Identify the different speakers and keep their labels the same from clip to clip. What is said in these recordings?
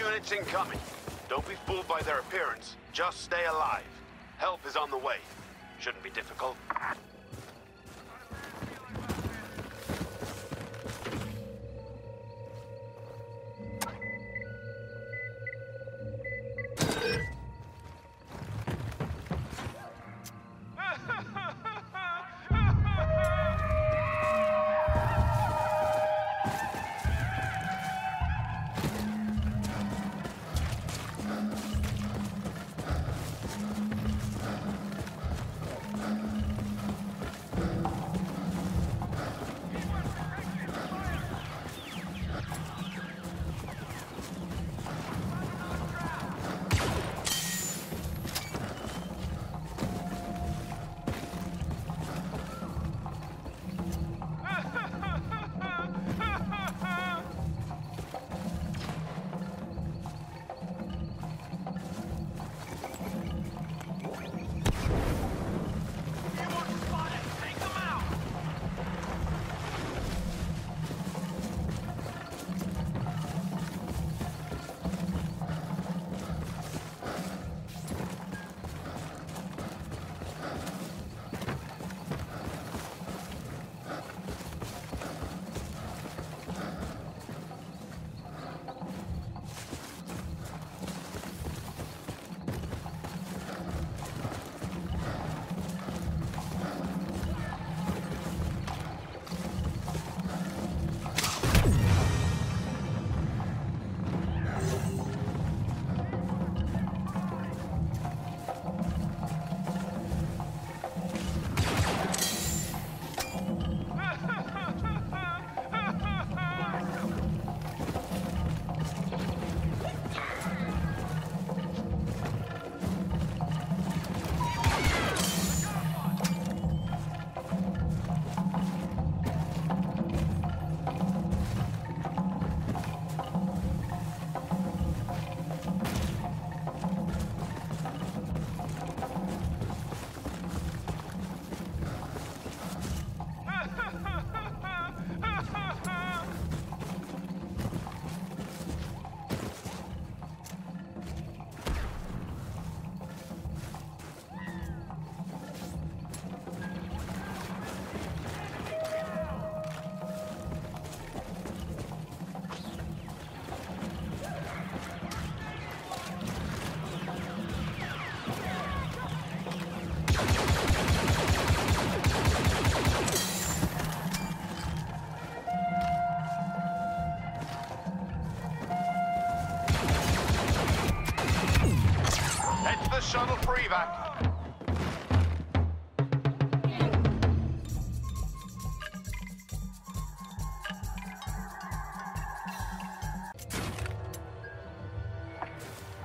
Speaker 1: units incoming. Don't be fooled by their appearance. Just stay alive. Help is on the way. Shouldn't be difficult.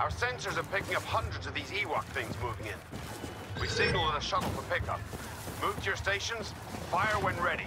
Speaker 1: Our sensors are picking up hundreds of these Ewok things moving in. We signal with a shuttle for pickup. Move to your stations, fire when ready.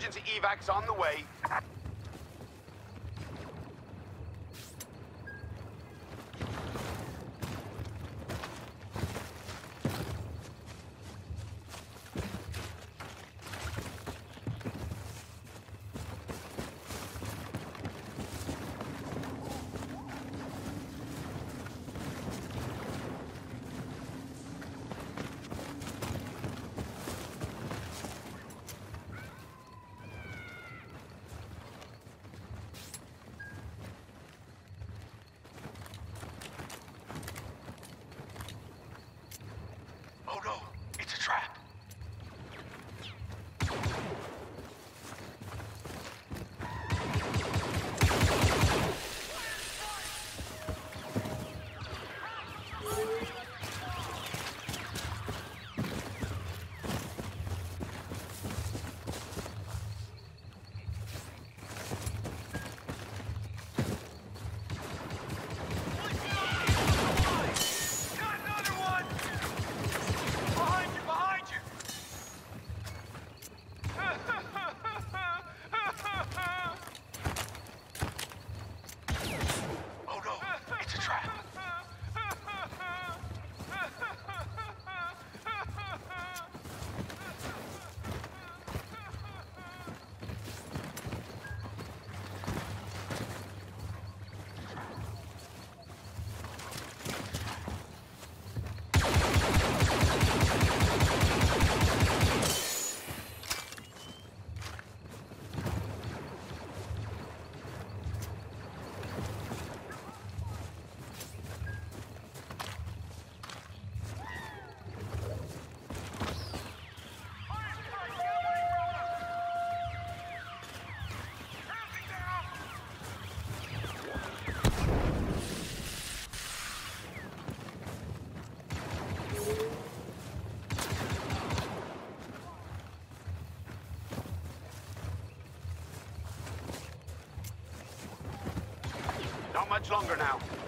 Speaker 1: Emergency evac's on the way.
Speaker 2: Much longer now.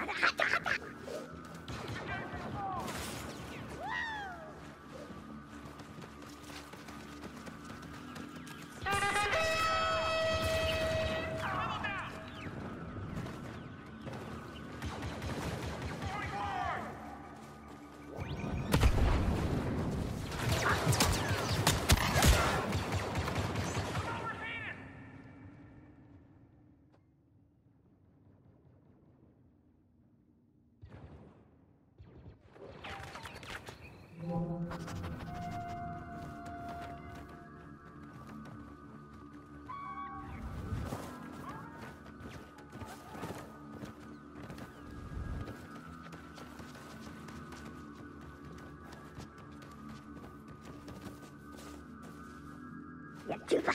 Speaker 2: あらは
Speaker 1: たはた。眼珠子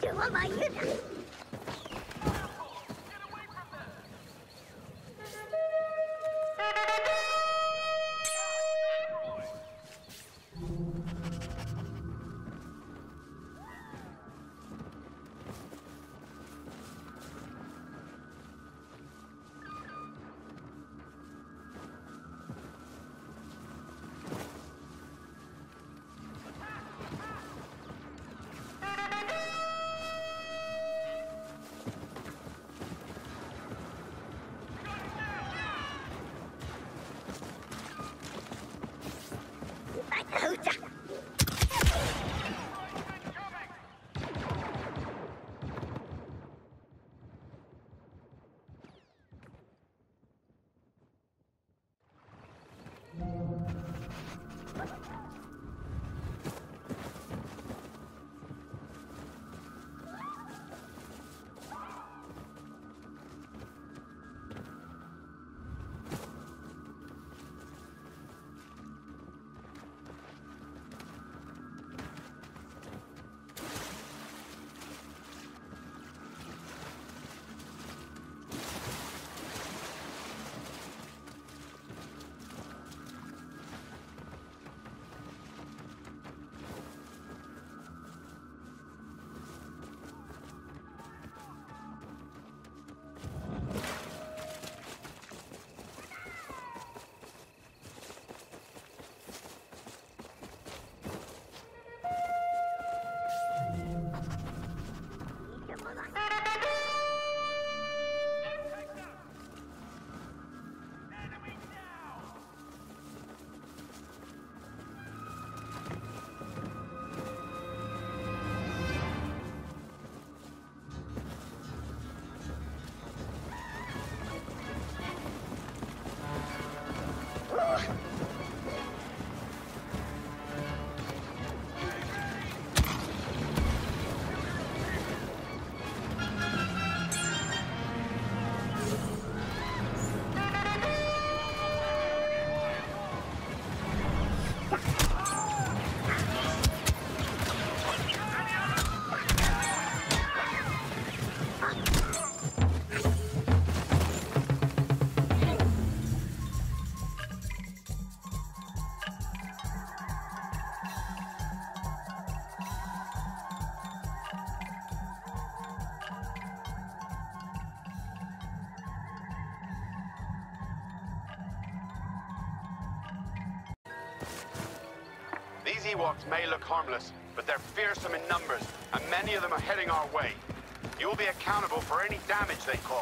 Speaker 1: 喜欢玩一。May look harmless, but they're fearsome in numbers, and many of them are heading our way. You'll be accountable for any damage they cause.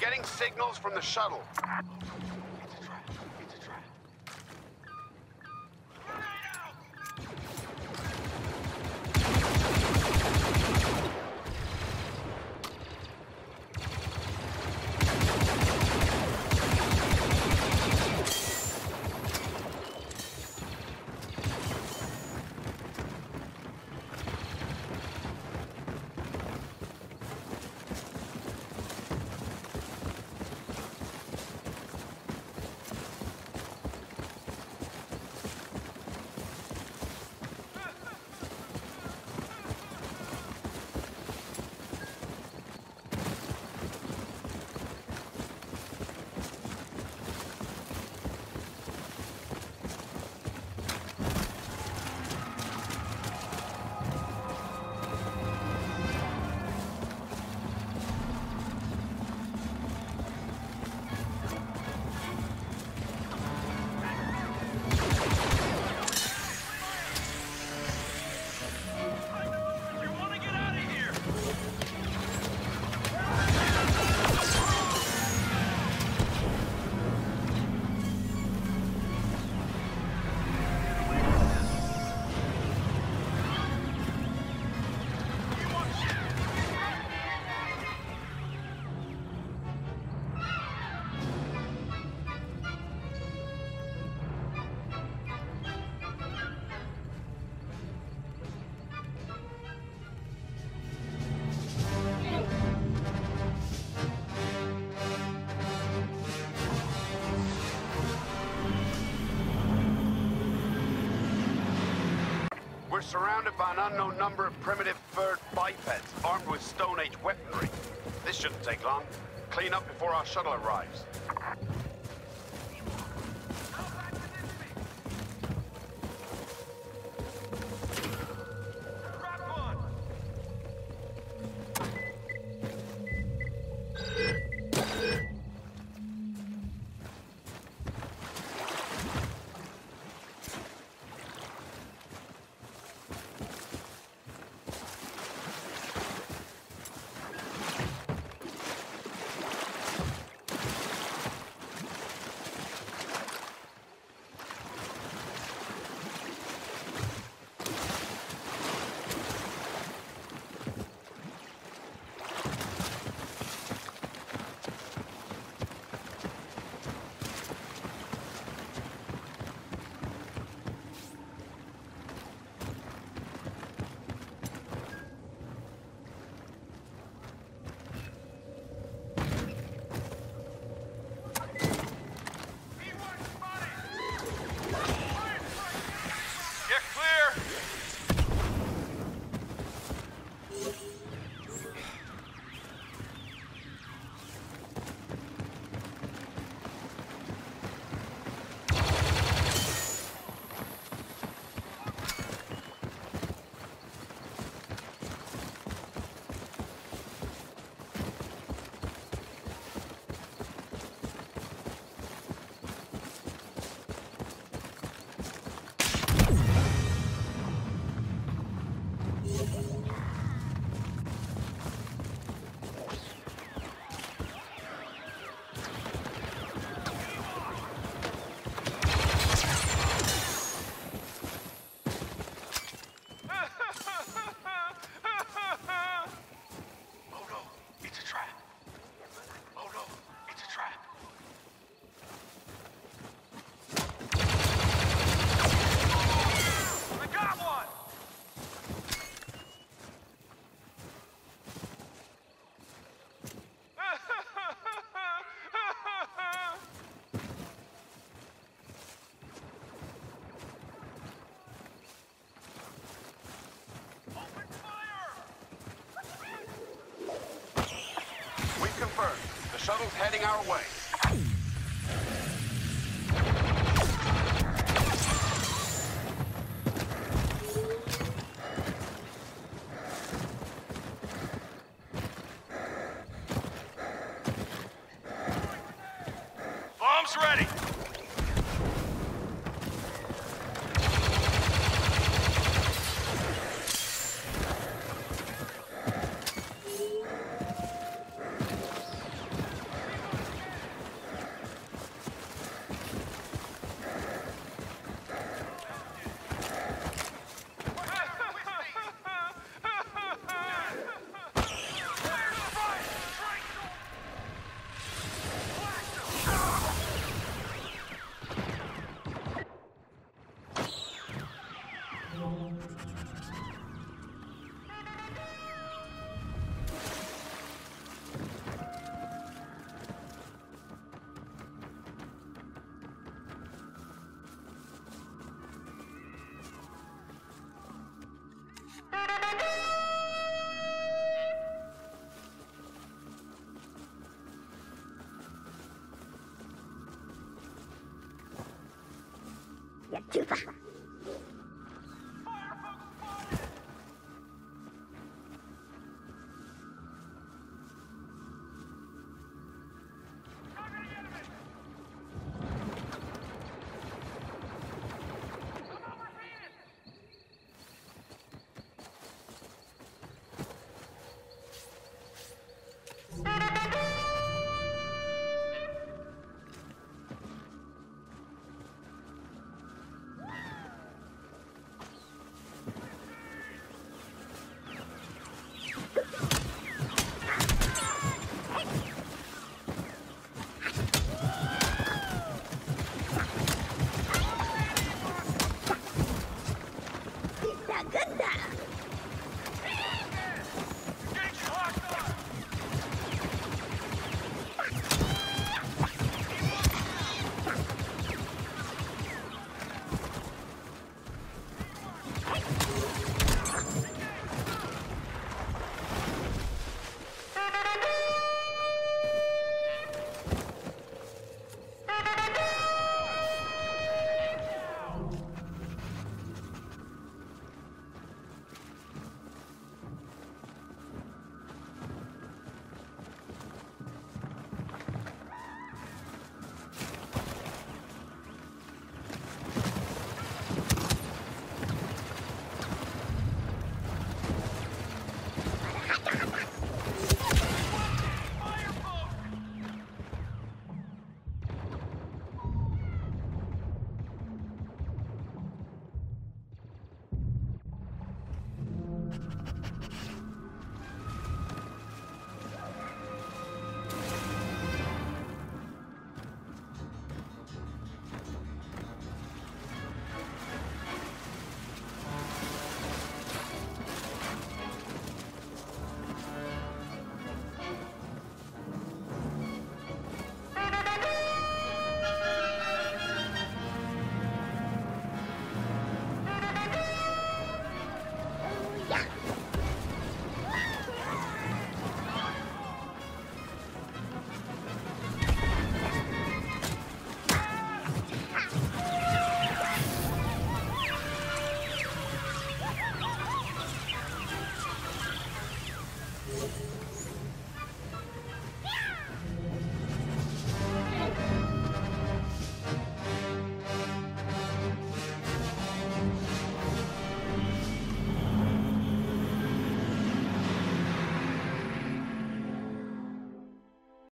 Speaker 1: Getting signals from the shuttle. Surrounded by an unknown number of primitive furred bipeds armed with Stone Age weaponry. This shouldn't take long. Clean up before our shuttle arrives. Shuttle's heading our way.
Speaker 3: 也去吧。